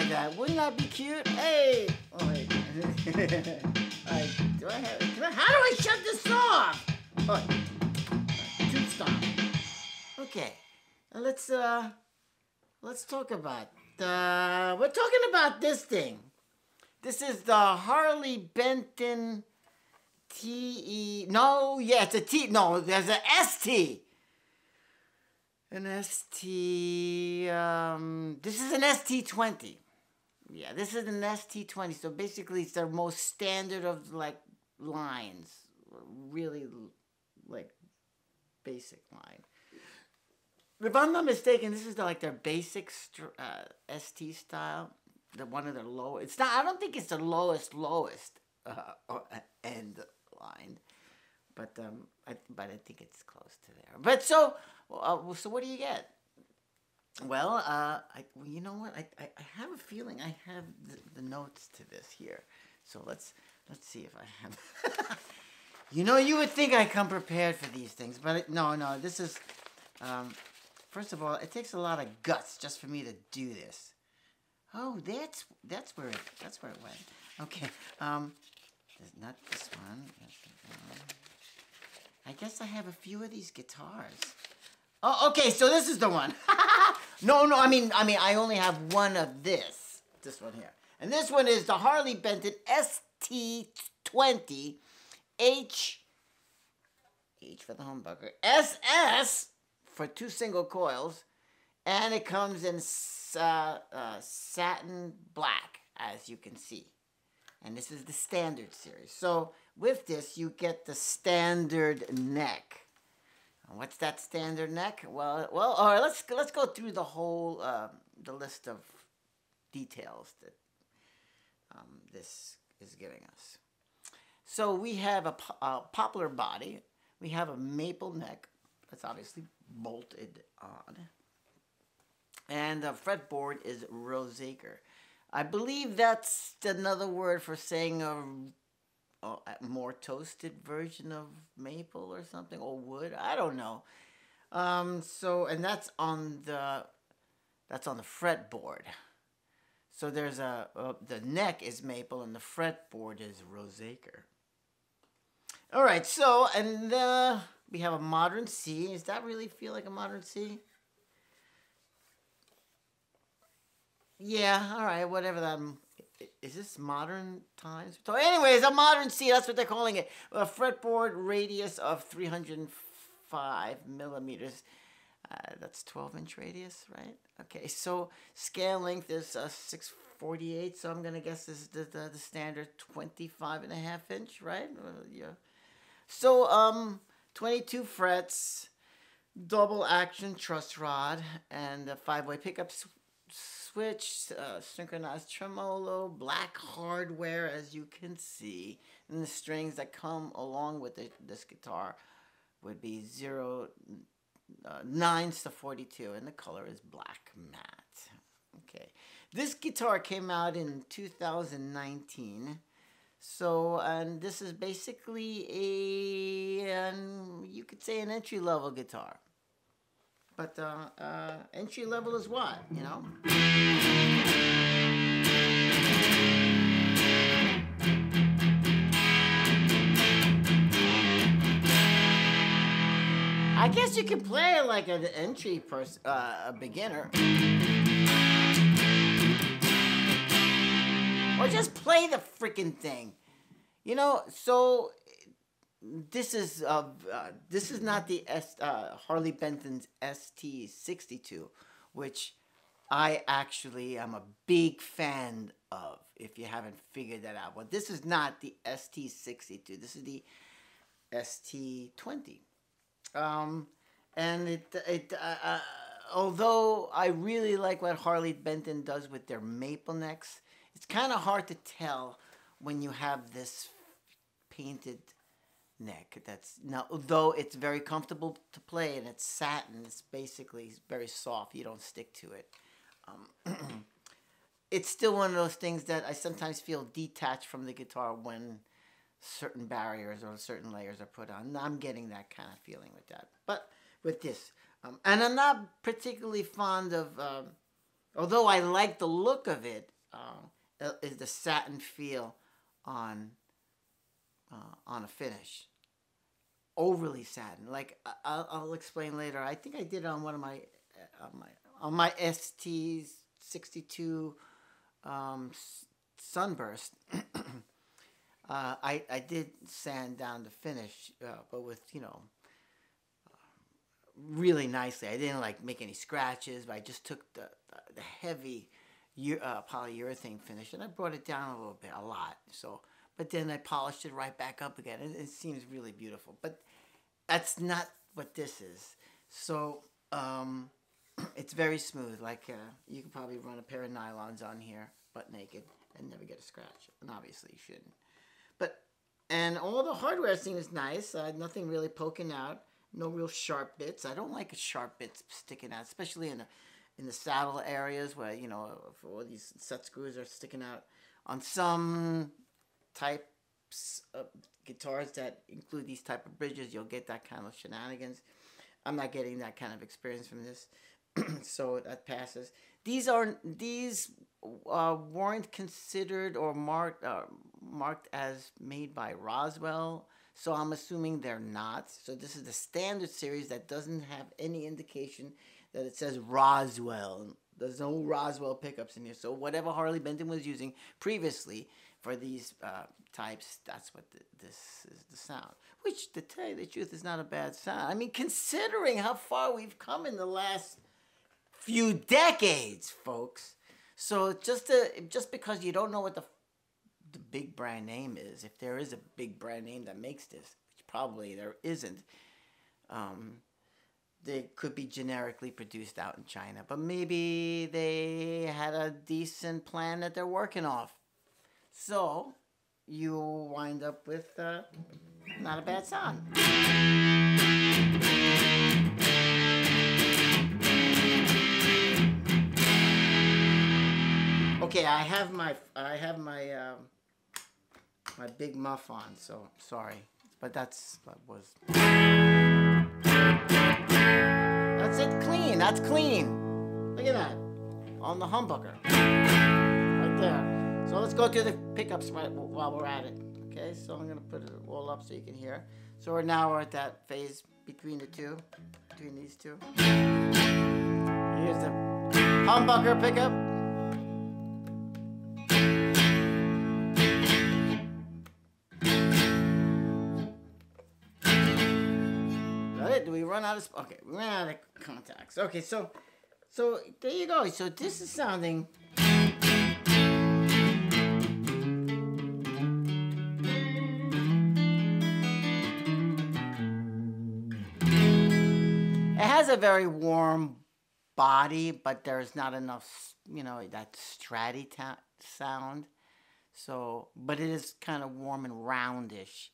Like that. Wouldn't that be cute? Hey! Oh, wait. Do I have. How do I shut this off? Tube stop. Okay. Let's, uh. Let's talk about. Uh, we're talking about this thing. This is the Harley Benton T E. No, yeah, it's a T. No, there's a S T. An ST. Um, this is an ST20. Yeah, this is an ST20. So basically, it's the most standard of like lines. Really, like basic line. If I'm not mistaken, this is the, like their basic uh, ST style. The one of their low. It's not. I don't think it's the lowest lowest uh, uh, end line, but um, I, but I think it's close to there. But so, uh, so what do you get? Well, uh, I, you know what? I, I, I have a feeling I have the, the notes to this here. So let's let's see if I have. you know, you would think I come prepared for these things, but it, no, no. This is, um, first of all, it takes a lot of guts just for me to do this. Oh, that's that's where it that's where it went. Okay, um, not this one. I guess I have a few of these guitars. Oh, okay, so this is the one. no, no, I mean, I mean, I only have one of this. This one here. And this one is the Harley Benton ST20 H, H for the humbucker, SS for two single coils, and it comes in uh, uh, satin black, as you can see. And this is the standard series. So with this, you get the standard neck. What's that standard neck? Well, well, all right. Let's let's go through the whole uh, the list of details that um, this is giving us. So we have a, a, poplar body. We have a maple neck. That's obviously bolted on. And the fretboard is Roseacer. I believe that's another word for saying a, a, more toasted version of maple or something, or wood. I don't know. Um, so, and that's on the that's on the fretboard. So there's a, a the neck is maple and the fretboard is Roseacer. All right, so and uh, we have a modern C. Does that really feel like a modern C? Yeah, all right, whatever that. Is this modern times? So, anyways, a modern C. That's what they're calling it. A fretboard radius of 305 millimeters. Uh, that's 12 inch radius, right? Okay, so scale length is uh, 648. So I'm gonna guess this is the, the, the standard 25 and a half inch, right? Uh, yeah. So um, 22 frets, double action truss rod, and a five way pickup switch, uh, synchronized tremolo, black hardware as you can see. And the strings that come along with this guitar would be 0, uh, 9s to 42 and the color is black matte. Okay, this guitar came out in 2019. So, and this is basically a, you could say an entry level guitar. But uh, uh, entry level is what, you know? I guess you can play like an entry person, uh, a beginner. Or just play the freaking thing. You know, so this is uh, uh, this is not the S, uh, Harley Benton's ST62, which I actually am a big fan of. If you haven't figured that out, well, this is not the ST62. This is the ST20, um, and it it. Uh, uh, although I really like what Harley Benton does with their maple necks, it's kind of hard to tell when you have this painted neck. That's now, though it's very comfortable to play and it's satin. It's basically very soft. You don't stick to it. Um, it's still one of those things that I sometimes feel detached from the guitar when certain barriers or certain layers are put on. I'm getting that kind of feeling with that. But with this, um, and I'm not particularly fond of um, although I like the look of it, uh, is the satin feel on uh, on a finish. Overly satin. Like I'll, I'll explain later. I think I did it on one of my uh, on my on my ST sixty two um, sunburst. uh, I I did sand down the finish, uh, but with you know really nicely. I didn't like make any scratches, but I just took the, the, the heavy uh, polyurethane finish and I brought it down a little bit, a lot. So, but then I polished it right back up again. and it seems really beautiful, but that's not what this is. So, um, it's very smooth. Like uh, you can probably run a pair of nylons on here, butt naked, and never get a scratch. And obviously you shouldn't. But and all the hardware seems nice. Uh, nothing really poking out no real sharp bits. I don't like sharp bits sticking out, especially in the in the saddle areas where you know all these set screws are sticking out. On some types of guitars that include these type of bridges, you'll get that kind of shenanigans. I'm not getting that kind of experience from this, so that passes. These are these uh, weren't considered or marked uh, marked as made by Roswell so I'm assuming they're not. So this is the standard series that doesn't have any indication that it says Roswell. There's no Roswell pickups in here. So whatever Harley Benton was using previously for these uh, types, that's what the, this is the sound. Which, to tell you the truth, is not a bad sound. I mean, considering how far we've come in the last few decades, folks. So just to, just because you don't know what the the big brand name is. If there is a big brand name that makes this, which probably there isn't, um, they could be generically produced out in China. But maybe they had a decent plan that they're working off. So you wind up with uh, not a bad song. Okay, I have my I have my um, my big muff on, so sorry. But that's that was. That's it, clean. That's clean. Look at that. On the humbucker. Right there. So let's go through the pickups right while we're at it. Okay, so I'm gonna put it all up so you can hear. So we're now we're at that phase between the two, between these two. Here's the humbucker pickup. Do we run out of okay, we ran out of contacts. Okay, so so there you go. So this is sounding has a very warm body, but there's not enough, you know, that stratty sound. So, but it is kind of warm and roundish,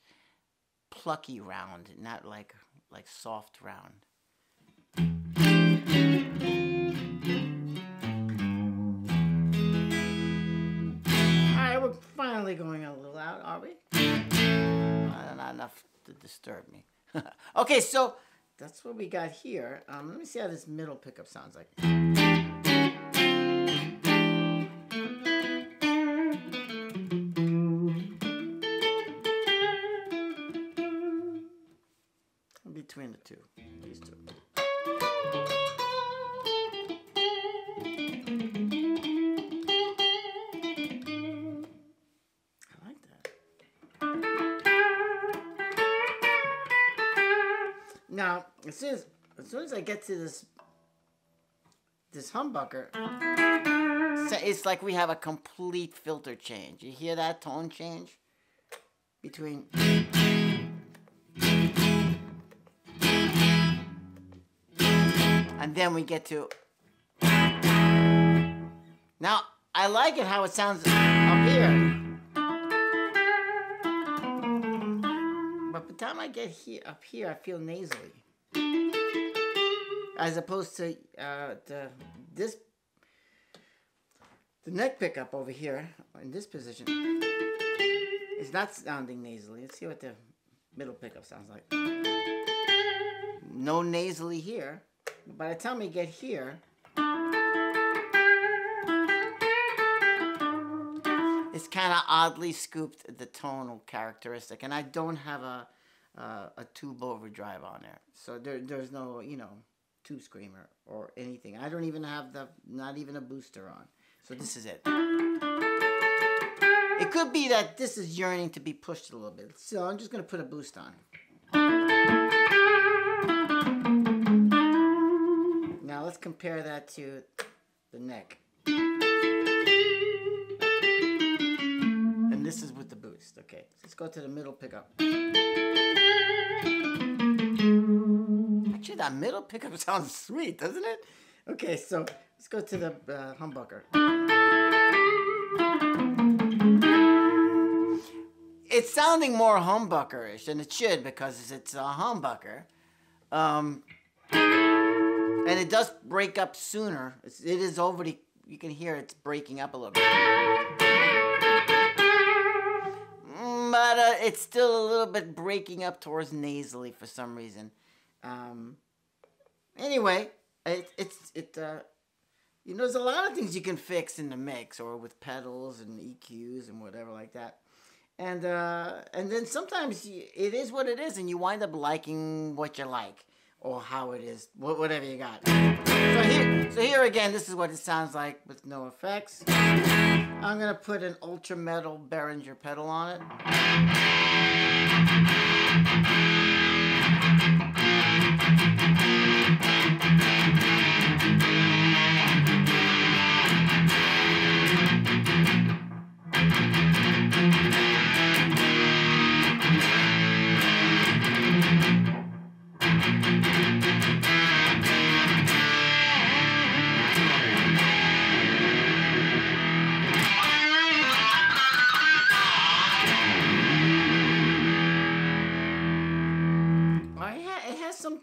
plucky round, not like like soft round. Alright, we're finally going a little out, are we? Uh, not enough to disturb me. okay, so that's what we got here. Um, let me see how this middle pickup sounds like. between the two, these two. Now, as soon as, as soon as I get to this this humbucker, it's like we have a complete filter change. You hear that tone change between and then we get to. Now, I like it how it sounds up here. time I get here up here, I feel nasally. As opposed to uh, the, this, the neck pickup over here in this position is not sounding nasally. Let's see what the middle pickup sounds like. No nasally here. By the time we get here, it's kind of oddly scooped the tonal characteristic and I don't have a uh, a tube overdrive on there, so there there's no you know tube screamer or anything. I don't even have the not even a booster on, so this is it. It could be that this is yearning to be pushed a little bit, so I'm just gonna put a boost on. Now let's compare that to the neck. And this is with the boost. Okay, let's go to the middle pickup. Actually, that middle pickup sounds sweet, doesn't it? Okay, so let's go to the uh, humbucker. It's sounding more humbuckerish, and it should because it's a humbucker. Um, and it does break up sooner. It's, it is already, you can hear it's breaking up a little bit. But uh, it's still a little bit breaking up towards nasally for some reason. Um, anyway, it, it's, it, uh, you know, there's a lot of things you can fix in the mix or with pedals and EQs and whatever like that and uh, and then sometimes it is what it is, and you wind up liking what you like or how it is, whatever you got. So here, so here again, this is what it sounds like with no effects. I'm gonna put an ultra metal Behringer pedal on it.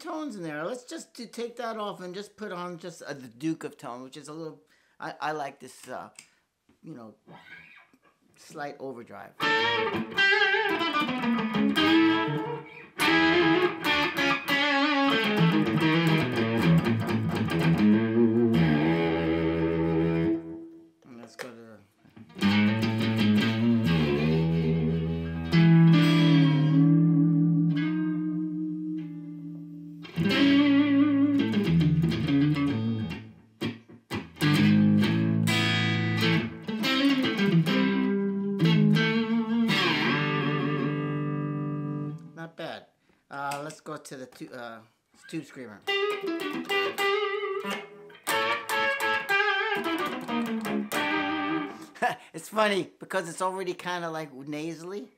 Tones in there. Let's just to take that off and just put on just uh, the Duke of Tone, which is a little. I, I like this, uh, you know, slight overdrive. To the tu uh, tube screamer. it's funny because it's already kind of like nasally.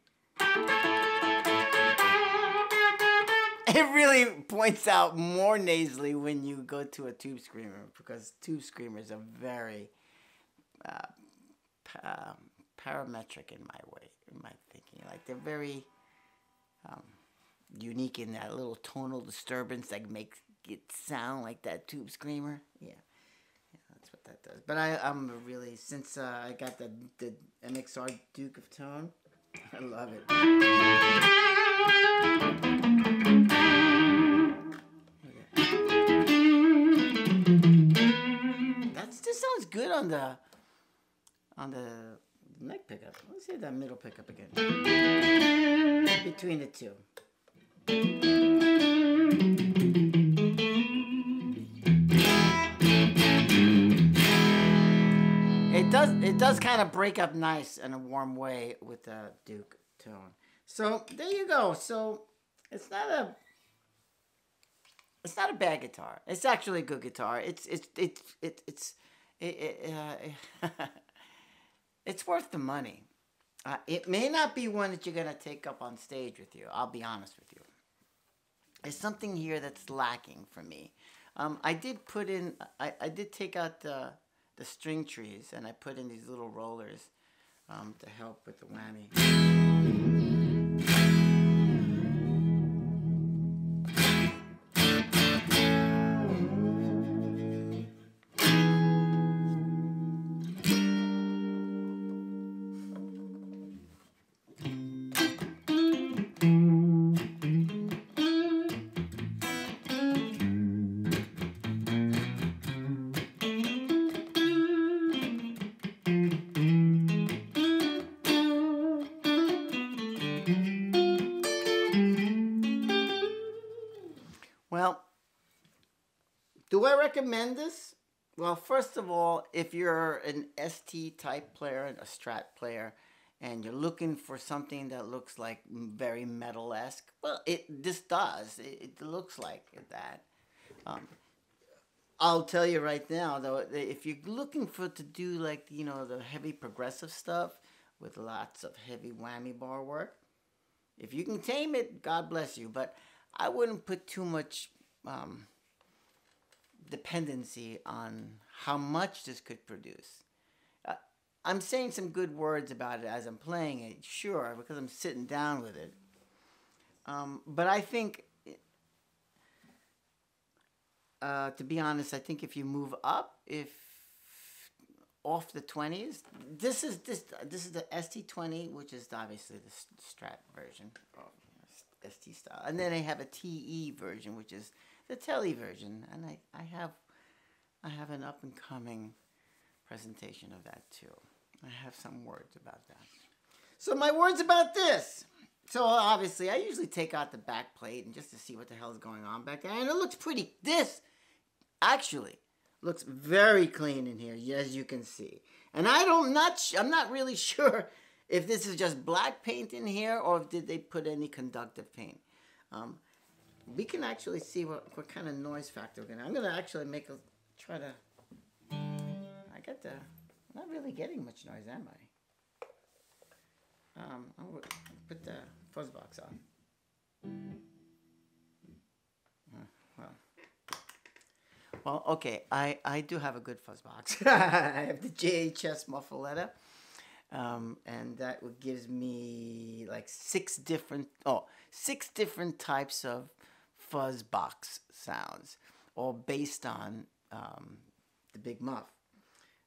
It really points out more nasally when you go to a tube screamer because tube screamers are very uh, pa parametric in my way, in my thinking. Like they're very um, unique in that little tonal disturbance that makes it sound like that tube screamer. Yeah. yeah that's what that does. But I, I'm really, since uh, I got the, the MXR Duke of Tone, I love it. That sounds good on the on the neck pickup. Let's see that middle pickup again. Between the two. It does it does kind of break up nice in a warm way with the Duke tone. So there you go. So it's not a it's not a bad guitar. It's actually a good guitar. It's it's it's it, it's it, uh, it's worth the money. Uh, it may not be one that you're gonna take up on stage with you. I'll be honest with you there's something here that's lacking for me. Um, I did put in, I, I did take out the, the string trees and I put in these little rollers um, to help with the whammy. Recommend this? Well, first of all, if you're an ST type player, and a Strat player, and you're looking for something that looks like very metal esque, well, it this does. It, it looks like that. Um, I'll tell you right now, though, if you're looking for to do like you know the heavy progressive stuff with lots of heavy whammy bar work, if you can tame it, God bless you. But I wouldn't put too much um, dependency on how much this could produce. Uh, I'm saying some good words about it as I'm playing it, sure, because I'm sitting down with it. Um, but I think uh, to be honest, I think if you move up, if off the twenties, this is this this is the ST20, which is obviously the Strat version of ST style, and then I have a TE version, which is the Tele version, and I I have I have an up and coming presentation of that too. I have some words about that. So my words about this. So obviously, I usually take out the back plate and just to see what the hell is going on back there, and it looks pretty. This actually looks very clean in here, as you can see. And I don't not I'm not really sure if this is just black paint in here or did they put any conductive paint. Um, we can actually see what, what kind of noise factor we're gonna. I'm gonna actually make a try to. I get the. I'm not really getting much noise, am I? Um, I'm gonna put the fuzz box on. Uh, well, well, okay. I I do have a good fuzz box. I have the JHS Muffaletta, um, and that gives me like six different oh six different types of fuzz box sounds, all based on um, the Big Muff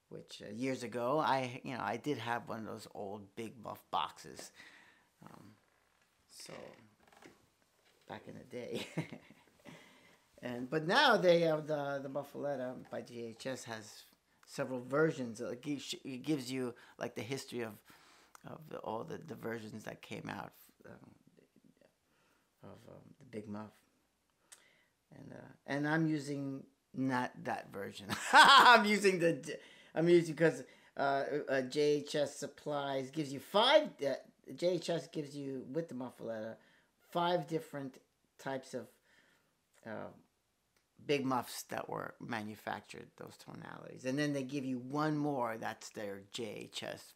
which uh, years ago I you know I did have one of those old big muff boxes. Um, so back in the day. and but now they have the the Muffaletta by JHS has several versions. It gives, you like the history of of the, all the, the versions that came out um, of um, the Big Muff. And uh, and I'm using not that version. I'm using the I'm using because uh, uh, JHS supplies gives you five. Uh, JHS gives you with the muffaletta five different types of uh, big muffs that were manufactured those tonalities, and then they give you one more. That's their JHS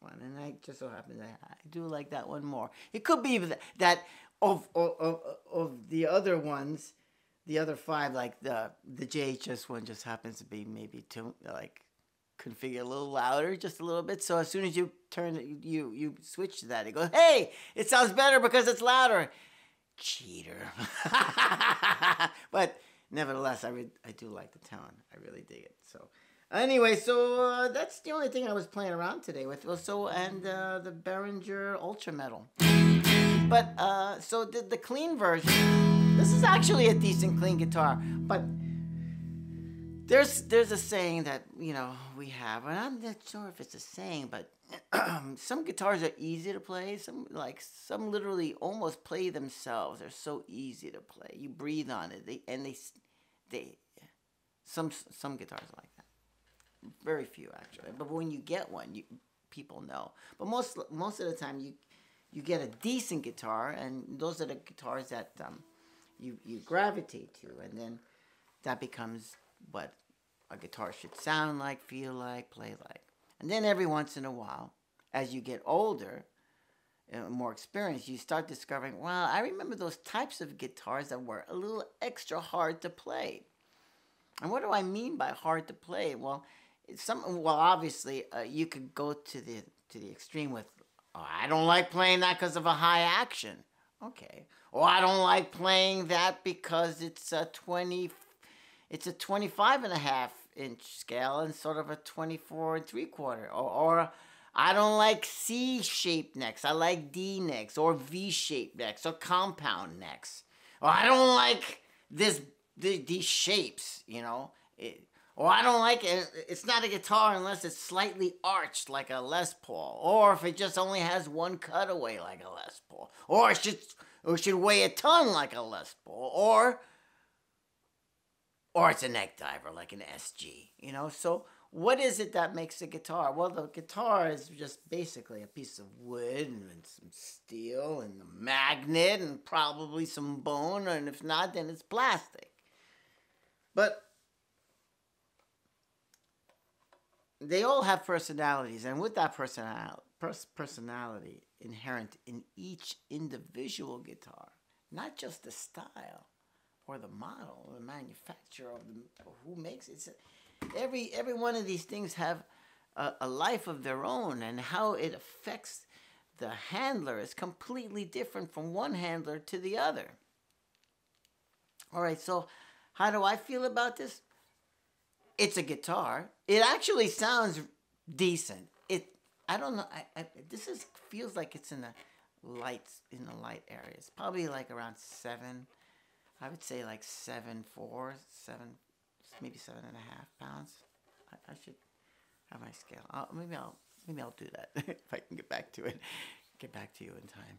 one, and I just so happen that I do like that one more. It could be that of of, of, of the other ones the other five, like the the JHS one, just happens to be maybe too like configure a little louder, just a little bit. So as soon as you turn you you switch to that, it goes, "Hey, it sounds better because it's louder." Cheater. but nevertheless, I re- I do like the tone. I really dig it. So anyway, so uh, that's the only thing I was playing around today with. So and uh, the Behringer Ultra Metal. But uh, so the the clean version. Is actually a decent clean guitar, but there's there's a saying that you know we have, and I'm not sure if it's a saying, but some guitars are easy to play. Some like some literally almost play themselves. They're so easy to play. You breathe on it, they and they they some some guitars like that. Very few actually, but when you get one, you people know. But most most of the time, you you get a decent guitar, and those are the guitars that um, you, you gravitate to, and then that becomes what a guitar should sound like, feel like, play like. And then every once in a while, as you get older, and more experienced, you start discovering, well, I remember those types of guitars that were a little extra hard to play. And what do I mean by hard to play? Well, some well, obviously, uh, you could go to the to the extreme with, oh, I don't like playing that because of a high action. Okay. Well, I don't like playing that because it's a 20 it's a 25 and a half inch scale and sort of a 24 and three quarter or, or I don't like C shaped necks. I like D necks or V shaped necks or compound necks. Or I don't like this, these shapes, you know. It, or I don't like it. It's not a guitar unless it's slightly arched like a Les Paul. Or if it just only has one cutaway like a Les Paul. Or it should, or it should weigh a ton like a Les Paul. Or or it's a neck diver like an SG, you know? So what is it that makes a guitar? Well, the guitar is just basically a piece of wood and some steel and a magnet and probably some bone, and if not, then it's plastic. But they all have personalities, and with that personality, personality inherent in each individual guitar, not just the style or the model or the manufacturer of the who makes it. It's, every every one of these things have a, a life of their own, and how it affects the handler is completely different from one handler to the other. All right, so how do I feel about this? It's a guitar. It actually sounds decent. It I don't know. I, I this is feels like it's in the lights in the light area. It's probably like around seven. I would say like seven four, seven maybe seven and a half pounds. I, I should have my scale. I'll, maybe I'll maybe I'll do that if I can get back to it. Get back to you in time.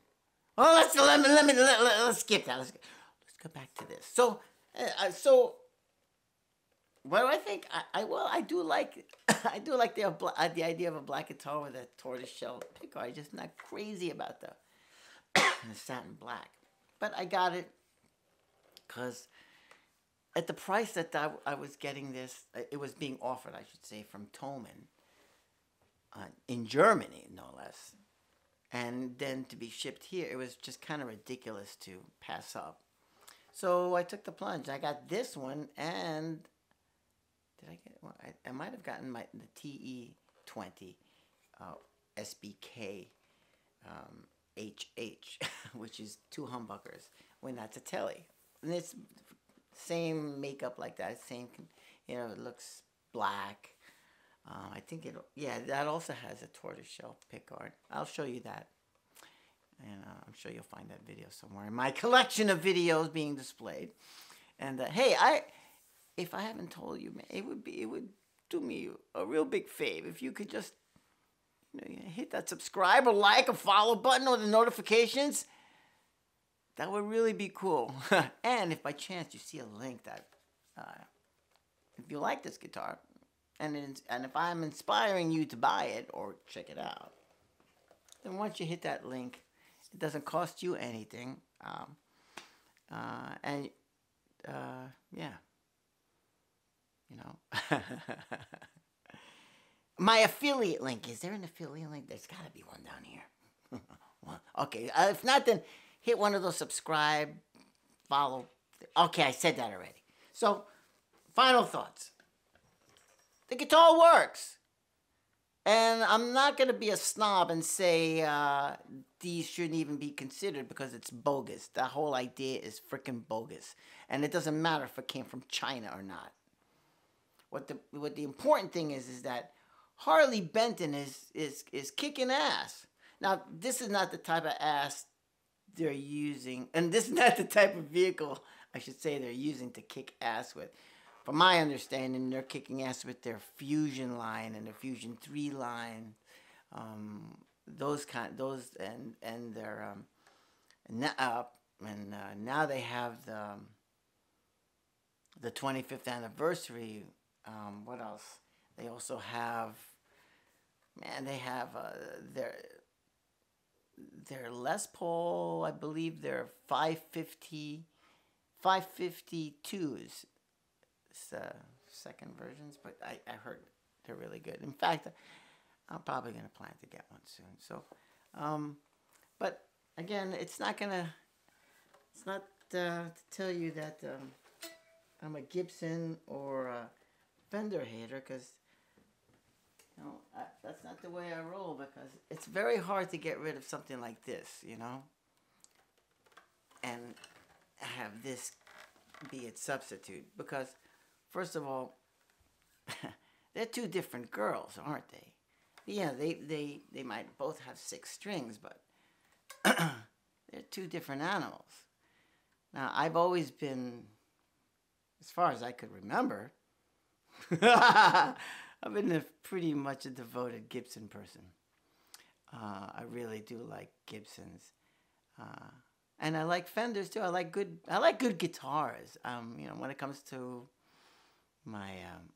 Oh, let's let me let me let, let's skip that. Let's let's go back to this. So uh, so what do I think? I, I well I do like I do like the uh, the idea of a black guitar with a tortoise shell picker. I'm just not crazy about the the satin black, but I got it because at the price that I, I, was getting this, uh, it was being offered, I should say, from Thomann uh, in Germany, no less. And then to be shipped here, it was just kind of ridiculous to pass up. So I took the plunge. I got this one, and did I get? Well, I, I might have gotten my the TE twenty uh, SBK um, HH, which is two humbuckers. When that's a telly, and it's same makeup like that. Same, you know, it looks black. Uh, I think it, yeah, that also has a tortoiseshell pickguard. I'll show you that. And uh, I'm sure you'll find that video somewhere in my collection of videos being displayed. And uh, hey, I, if I haven't told you, man, it would be, it would do me a real big favor if you could just, you know, hit that subscribe or like or follow button or the notifications that would really be cool. and if by chance you see a link that, uh, if you like this guitar, and, and if I'm inspiring you to buy it or check it out, then once you hit that link, it doesn't cost you anything. Um, uh, and uh, yeah, you know. My affiliate link. Is there an affiliate link? There's got to be one down here. okay, uh, if not, then hit one of those subscribe, follow. Okay, I said that already. So, final thoughts. The guitar works. And I'm not going to be a snob and say uh, these shouldn't even be considered because it's bogus. That whole idea is freaking bogus. And it doesn't matter if it came from China or not. What the, what the important thing is is that Harley Benton is, is, is kicking ass. Now, this is not the type of ass they're using, and this is not the type of vehicle I should say they're using to kick ass with. From my understanding, they're kicking ass with their Fusion line and their Fusion Three line, um, those kind, those and and their um, now, uh, and uh, now they have the um, the 25th anniversary. Um, what else? They also have, man, they have uh, their they're Les Paul, I believe they're 550, 552s. It's uh, second versions, but I, I heard they're really good. In fact, I'm probably going to plan to get one soon. So, um, but again, it's not going to, it's not uh, to tell you that um, I'm a Gibson or a Fender hater because you know, I, that's not the way I roll because it's very hard to get rid of something like this, you know, and have this be its substitute because, first of all, they're two different girls, aren't they? Yeah, they, they, they might both have six strings, but they're two different animals. Now, I've always been, as far as I could remember, I've been a pretty much a devoted Gibson person. Uh, I really do like Gibsons, uh, and I like Fenders too. I like good. I like good guitars. Um, you know, when it comes to my um,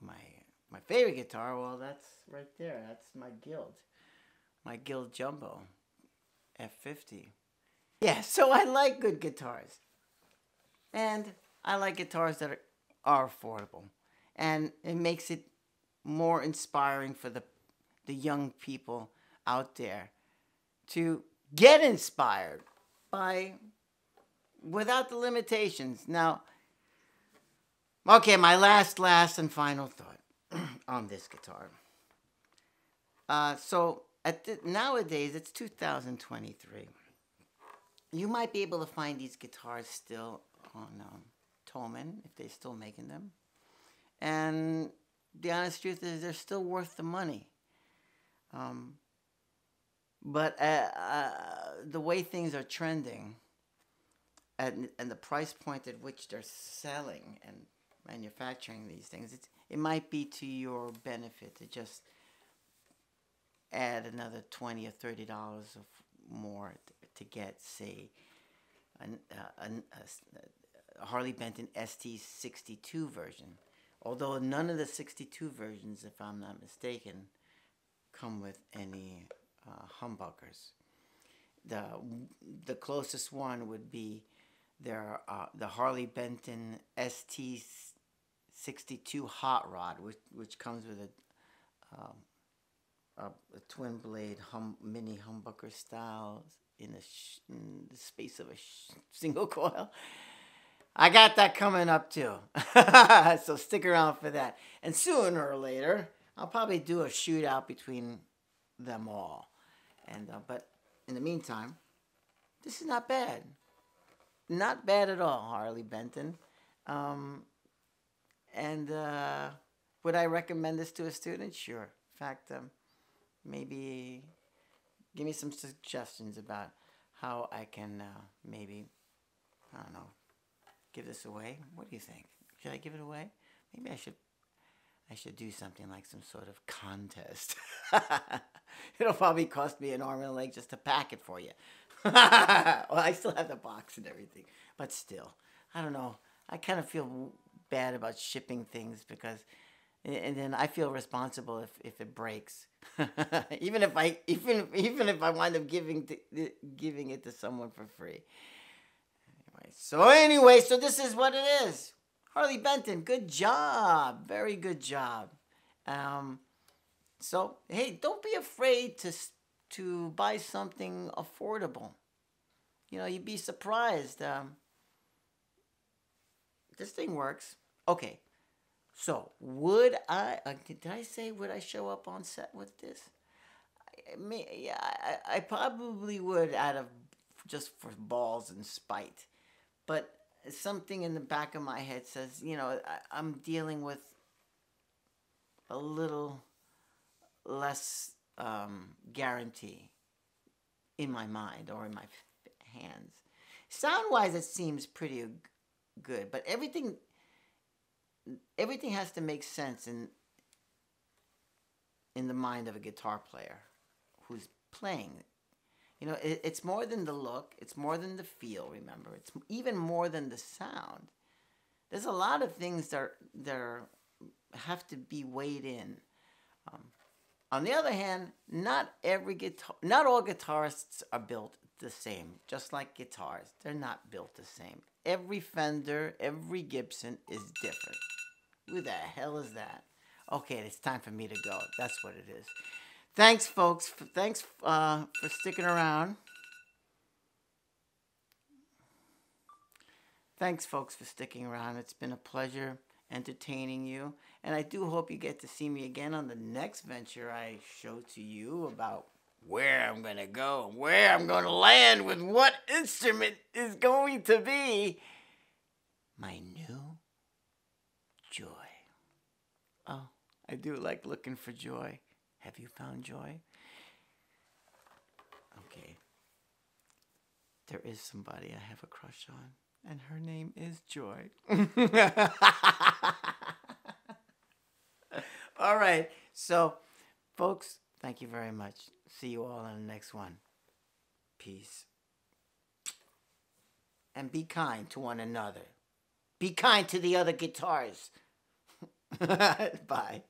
my my favorite guitar, well, that's right there. That's my Guild, my Guild Jumbo F50. Yeah, so I like good guitars, and I like guitars that are, are affordable, and it makes it more inspiring for the the young people out there to get inspired by without the limitations. Now, okay, my last, last, and final thought on this guitar. Uh, so at the, nowadays, it's 2023. You might be able to find these guitars still on um, Thomann if they're still making them, and the honest truth is they're still worth the money. Um, but uh, uh, the way things are trending, and, and the price point at which they're selling and manufacturing these things, it's, it might be to your benefit to just add another 20 or 30 dollars of more to, get, say, an, uh, an, Harley Benton ST62 version. Although none of the 62 versions, if I'm not mistaken, come with any uh, humbuckers. The the closest one would be their uh, the Harley Benton ST sixty two hot rod, which which comes with a um, a, a, twin blade hum, mini humbucker style in, in the space of a single coil. I got that coming up too. so stick around for that. And sooner or later, I'll probably do a shootout between them all. And uh, but in the meantime, this is not bad. Not bad at all, Harley Benton. Um, and uh, would I recommend this to a student? Sure. In fact, um, maybe give me some suggestions about how I can uh, maybe, I don't know, give this away. What do you think? Should I give it away? Maybe I should I should do something like some sort of contest. It'll probably cost me an arm and a leg just to pack it for you. well, I still have the box and everything, but still, I don't know. I kind of feel bad about shipping things because, and then I feel responsible if, if it breaks. even if I even even if I wind up giving to, giving it to someone for free. Anyway, so anyway, so this is what it is. Harley Benton, good job. Very good job. Um, so, hey, don't be afraid to, to buy something affordable. You know, you'd be surprised. Um, this thing works. Okay, so would I, uh, did I say, would I show up on set with this? I, may, yeah, I, I probably would out of just for balls and spite. But something in the back of my head says, you know, I, I'm dealing with a little less um, guarantee in my mind or in my hands. Sound wise, it seems pretty good, but everything everything has to make sense in in the mind of a guitar player who's playing you know, it, it's more than the look, it's more than the feel, remember. It's even more than the sound. There's a lot of things that, are, that are, have to be weighed in. Um, on the other hand, not every guitar, not all guitarists are built the same, just like guitars. They're not built the same. Every Fender, every Gibson is different. Who the hell is that? Okay, it's time for me to go. That's what it is. Thanks, folks. Thanks uh, for sticking around. Thanks, folks, for sticking around. It's been a pleasure entertaining you. And I do hope you get to see me again on the next venture I show to you about where I'm going to go, where I'm going to land with what instrument is going to be my new joy. Oh, I do like looking for joy. Have you found joy? Okay. There is somebody I have a crush on, and her name is Joy. all right. So, folks, thank you very much. See you all in the next one. Peace. And be kind to one another. Be kind to the other guitars. Bye.